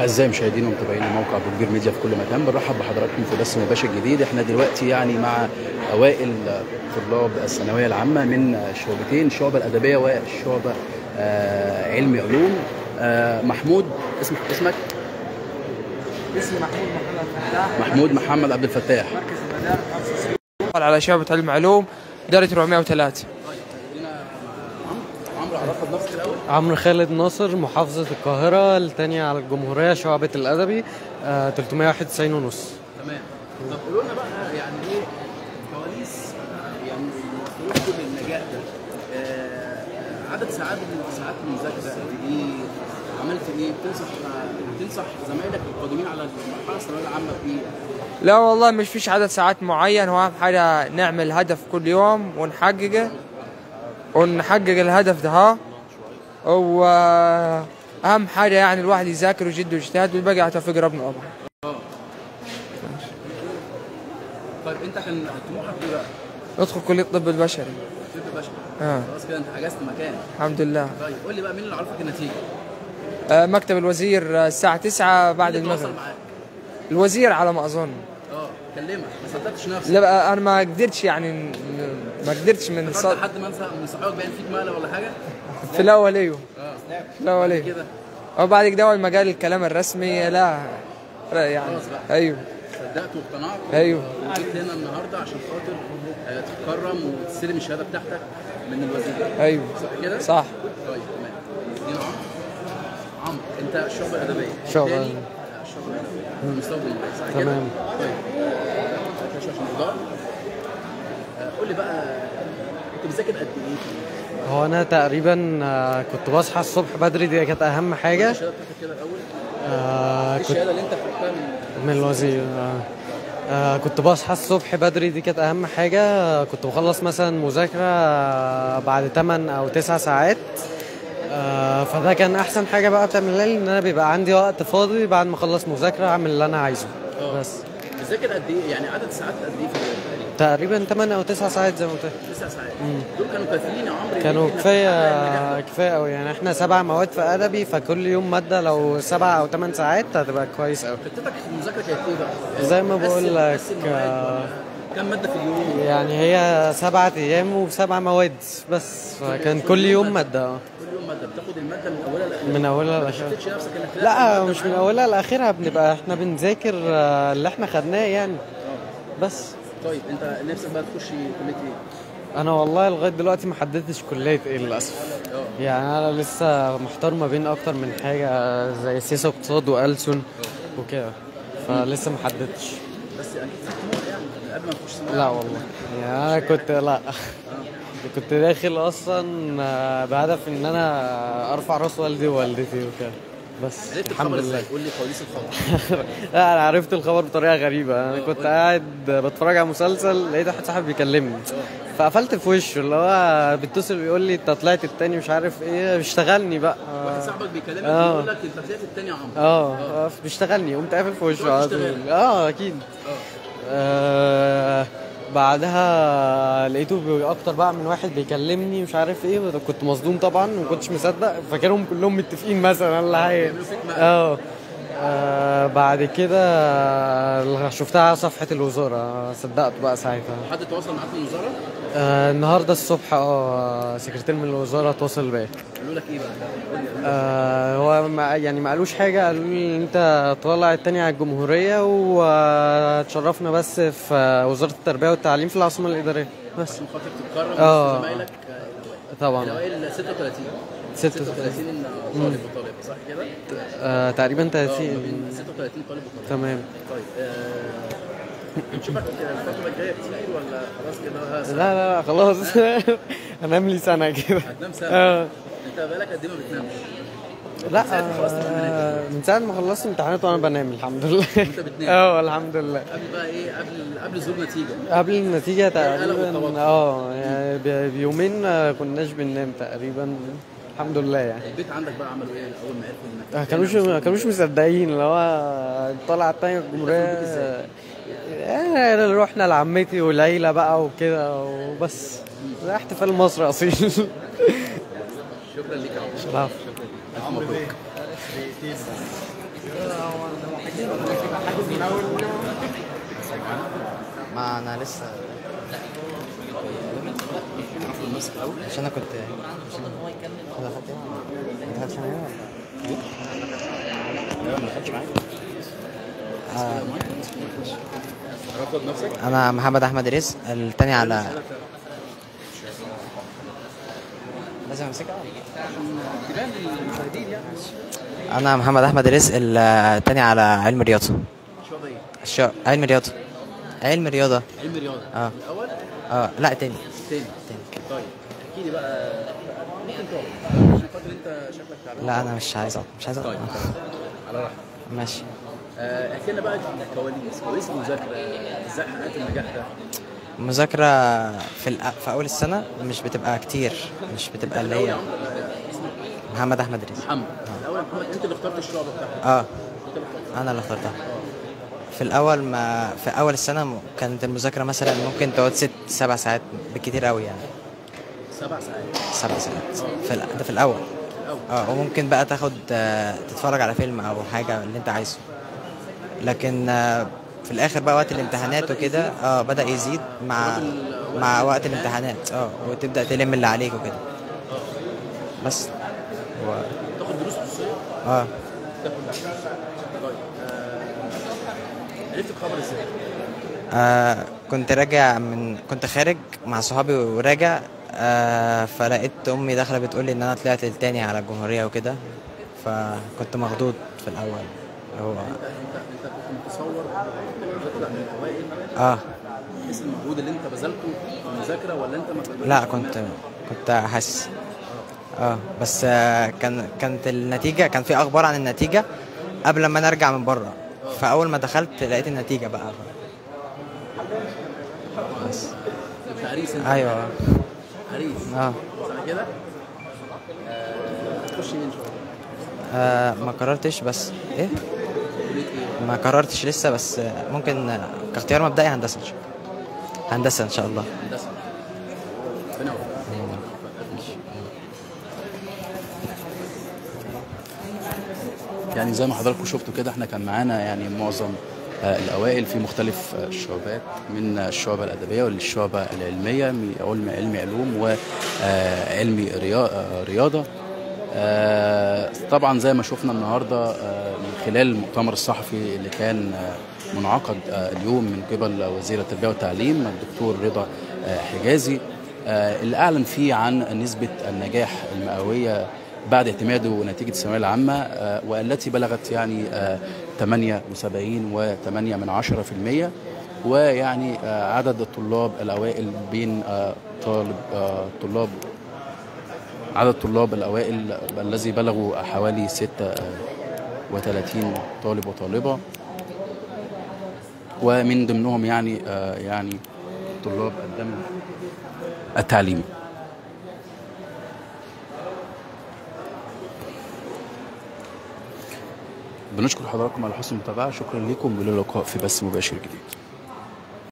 أعزائي مشاهدينا ومتابعين موقع بوجبير ميديا في كل مكان بنرحب بحضراتكم في بث مباشر جديد. إحنا دلوقتي يعني مع أوائل طلاب الثانوية العامة من الشعبتين الشعبة الأدبية والشعبة آه علمي علوم. آه محمود اسمك اسمك؟ اسمي محمود محمد فتاح. محمود محمد عبد الفتاح. مركز على شعبة علم علوم دارة 403 عمرو عرفها بنفسك الأول عمرو خالد ناصر محافظة القاهرة الثانية على الجمهورية شعبة الأدبي آه 391 ونص. تمام. طب قولوا لنا بقى يعني إيه كواليس آه، يعني وصولكم للنجاح ده آه، عدد ساعات ساعات المذاكرة قد إيه؟ عملت إيه؟ بتنصح بتنصح زمايلك القادمين على المرحلة الثانوية العامة بإيه؟ لا والله مش فيش عدد ساعات معين هو أهم حاجة نعمل هدف كل يوم ونحققه. ونحقق الهدف ده ها؟ وأهم حاجة يعني الواحد يذاكر ويجد ويجتهد والباقي على توفيق ربنا طبعا طيب أنت كان طموحك إيه بقى؟ ادخل كلية الطب البشري طب باشا آه. خلاص كده أنت حجزت مكان الحمد لله طيب قول لي بقى مين اللي عرفك النتيجة؟ آه، مكتب الوزير آه، الساعة 9 بعد المغرب معاك؟ الوزير على ما أظن آه كلمك ما صدقتش نفسك لا بقى أنا ما قدرتش يعني ما قدرتش من صد... حد مثلا من صحابك باين فيك مقلب ولا حاجة؟ في الأول أيوه. آه. في الأول أيوه. كده. أو بعد كده أول ما قال الكلام الرسمي لا. يعني. أيوه. صدقت واقتنعت. أيوه. وجيت هنا النهارده عشان خاطر آه، تتكرم وتستلم الشهادة بتاعتك من الوزير. أيوه. صح كده؟ صح. طيب تمام. عمرو أنت الشعب الادبيه شعب التاني، أدبي. آه، الشعب الادبيه؟ تمام. طيب. آه، عشان. آه، قول لي بقى كنت بتذاكر قد إيه؟ هو أنا تقريبا آه كنت بصحى الصبح بدري دي كانت كده الأول آه إيه كنت من الوزير آه. آه كنت بصحى الصبح بدري دي كانت أهم حاجة آه كنت بخلص مثلا مذاكرة آه بعد 8 أو 9 ساعات آه فده كان أحسن حاجة بقى بتعملها لي إن أنا بيبقى عندي وقت فاضي بعد ما أخلص مذاكرة أعمل اللي أنا عايزه. بس بتذاكر قد إيه؟ يعني عدد ساعات قد إيه في؟ تقريبا 8 أو 9 ساعات زي ما قلت لك. تسع ساعات. دول كانوا كافيين يا عمرو. كانوا النجاح كفايه. كفاية قوي يعني إحنا سبع مواد في أدبي فكل يوم مادة لو سبع أو ثمان ساعات هتبقى كويس قوي خطتك في المذاكرة كانت إيه بقى؟ زي ما بقول لك، ولا كم مادة في اليوم؟ يعني هي سبعة أيام وسبع مواد بس. فكان كل يوم مادة. آه. كل يوم مادة. بتاخد المادة من أولها لآخرها. من أولها لآخرها. لا مش من؟ أولها لآخرها. بنبقى إحنا بنذاكر آه، اللي إحنا خدناه يعني. بس. طيب انت نفسك بقى تخش كلية إيه؟ أنا والله لغاية دلوقتي ما حددتش كلية إيه للأسف. آه. يعني أنا لسه محتار ما بين أكتر من حاجة زي سياسة واقتصاد وألسن وكده. فلسه ما حددتش. بس يعني من قبل ما تخش لا. والله. يعني أنا كنت لا. كنت داخل أصلا آه، بهدف إن أنا أرفع رأس والدي ووالدتي وكده. بس. عرفت الحمد الخبر لله. إزاي؟ قول لي كواليس الخبر. لا أنا عرفت الخبر بطريقة غريبة. أنا كنت قاعد بتفرج على مسلسل لقيت واحد صاحبي بيكلمني. فقفلت في وشه اللي هو بيتصل بيقول لي أنت طلعت التاني مش عارف إيه. بيشتغلني بقى. واحد صاحبك بيكلمك آه. بيقول لك أنت طلعت التاني يا عمرو آه. آه، بيشتغلني. قمت قافل في وشه آه أكيد. آه. بعدها لقيته أكتر بقى من واحد بيكلمني مش عارف إيه كنت مصدوم طبعا ما كنتش مصدق. فاكرهم كلهم متفقين مثلا ولا حاجة. بيعملوا فيك مقلب. آه. آه، بعد كده شفتها على صفحة الوزارة. صدقت بقى ساعتها. حد تواصل معاك من الوزارة؟ آه النهاردة الصبح آه سكرتير من الوزارة تواصل بيا قالوا لك إيه بقى؟ آه هو ما يعني ما قالوش حاجة قالوا لي أنت طالع التاني على الجمهورية وتشرفنا بس في وزارة التربية والتعليم في العاصمة الإدارية. بس عشان خاطر تتكرم آه. وسط زمايلك طبعا. الاوائل 36 36 36 طالب وطالب صح كده؟ آه تقريبا آه ما 30 بين 36 طالب وطالب. تمام. طيب آه، نشوفك الفترة الجاية كتير ولا خلاص كده لا لا لا خلاص. هنام لي سنة كده. هتنام سنة. آه. انت بقالك قد إيه ما بتنامش؟ لا. آه، من ساعة ما خلصت امتحانات وأنا بنام الحمد لله. وأنت بتنام. آه الحمد لله. قبل بقى إيه؟ قبل قبل ظهور نتيجة. قبل النتيجة القلق تقريبا. آه يعني بيومين ما كناش بننام تقريبا. الحمد لله يعني. البيت عندك بقى عملوا إيه؟ أول ما عرفوا إنك ما كانوش ما كانوش مصدقين اللي هو طالع التانية الجمهورية. آه، رحنا لعمتي والعيلة بقى وكده وبس ده احتفال مصري أصيل شكرا ليك يا عمرو. شكرا بيه ما أنا لسه عشان أنا كنت عشان هو دخلت إيه؟ ما دخلتش أنا إيه ولا؟ لا ما عرفت نفسك أنا محمد أحمد رزق التاني على لازم أمسكها. أنا محمد أحمد رزق التاني على علم رياضه؟ الشا... علم رياضه علم رياضه علم رياضه آه. الأول؟ آه لا تاني تاني تاني طيب احكي لي بقى ممكن تقعد شكلك لا أنا مش عايز أقعد، مش عايز أقعد. طيب على راحتك. ماشي. احكي لنا بقى كواليس. كواليس المذاكره إزاي حققت النجاح ده؟ المذاكرة في. في أول السنة مش بتبقى كتير مش بتبقى اللي هي محمد أحمد رزق محمد. الأول يا محمد أنت اللي اخترت الشعبه بتاعتك آه. اخترتها أنا اللي اخترتها. في الأول ما في أول السنة كانت المذاكرة مثلا ممكن تقعد ست سبع ساعات بالكتير قوي يعني. سبع ساعات. سبع ساعات. في ال... ده في الأول. الأول. آه وممكن بقى تاخد آه، تتفرج على فيلم أو حاجة اللي أنت عايزه. لكن آه، في الآخر بقى وقت الامتحانات وكده آه بدأ يزيد مع مع وقت الامتحانات. آه وتبدأ تلم اللي عليك وكده. بس. هو تاخد دروس خصوصيه آه. طيب آه، عرفت الخبر إزاي؟ آه كنت راجع من كنت خارج مع صحابي وراجع آه فلقيت أمي داخلة بتقول لي إن أنا طلعت التاني على الجمهورية وكده فكنت مخضوض في الأول. هو. انت انت انت كنت متصور انك تطلع من الاوائل آه. بحيث المجهود اللي انت بذلته في المذاكرة ولا انت ما لا كنت كنت حاسس آه بس كان كانت النتيجه كان في أخبار عن النتيجة قبل ما نرجع من بره. فأول ما دخلت لقيت النتيجة بقى. بس. كنت عريس انت. أيوه. عريس آه. صح كده؟ آه، تخش مين؟ ان شاء الله؟ آه ما قررتش بس إيه؟ ما قررتش لسه بس ممكن كاختيار مبدئي هندسة إن شاء الله. هندسة إن شاء الله هندسه يعني زي ما حضراتكم شفتوا كده إحنا كان معانا يعني معظم آه، الأوائل في مختلف آه، الشعبات من الشعبه الأدبية والشعبه العلمية علم علمي علوم وعلمي رياضة آه، طبعا زي ما شفنا النهارده خلال المؤتمر الصحفي اللي كان آه، منعقد آه، اليوم من قبل وزير التربية والتعليم الدكتور رضا آه، حجازي. اللي أعلن فيه عن نسبة النجاح المئوية بعد اعتماده نتيجه الثانوية العامة آه، والتي بلغت يعني آه، 78 و8 من 10% ويعني عدد الطلاب الأوائل بين طالب طلاب عدد الطلاب الأوائل الذي بلغوا حوالي 36 طالب وطالبة. ومن ضمنهم يعني آه، يعني طلاب الدم التعليمي. بنشكر حضراتكم على حسن المتابعة. شكرا لكم والى اللقاء في بث مباشر جديد.